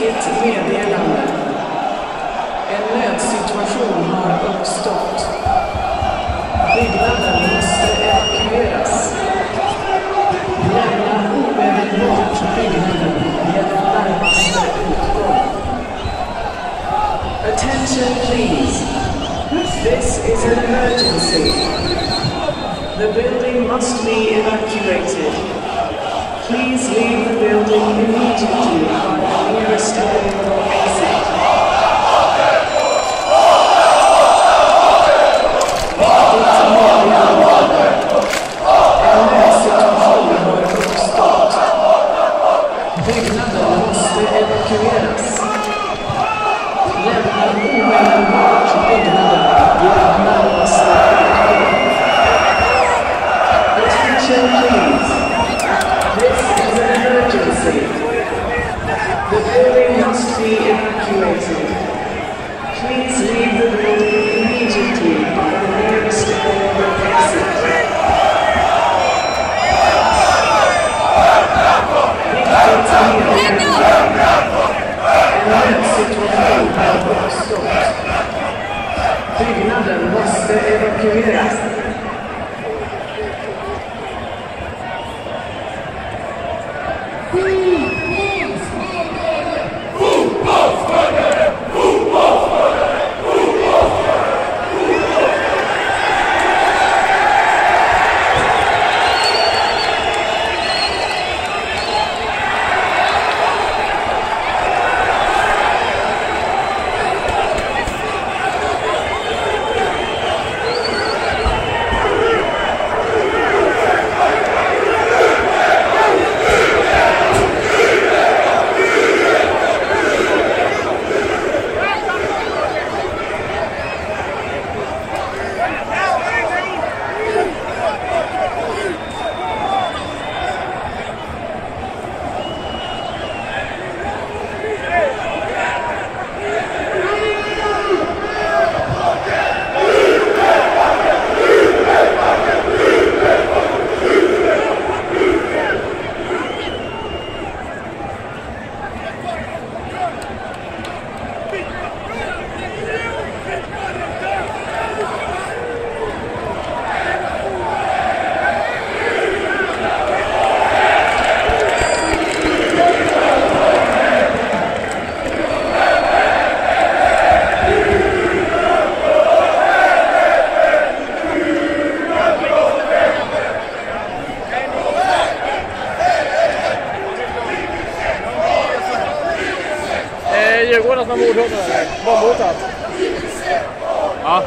Meddelande. En nödsituation har uppstått. Byggnaden måste evakueras. Lämna omedelbart byggnaden genom närmaste utgång. Attention please. This is an emergency. The building must be evacuated. Please leave the building immediately Byggnaden måste evakueras. Lämna omedelbart evakueras. Djurgården som har mordhotat? Bombhotat? Ja.